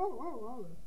whoa, whoa, whoa.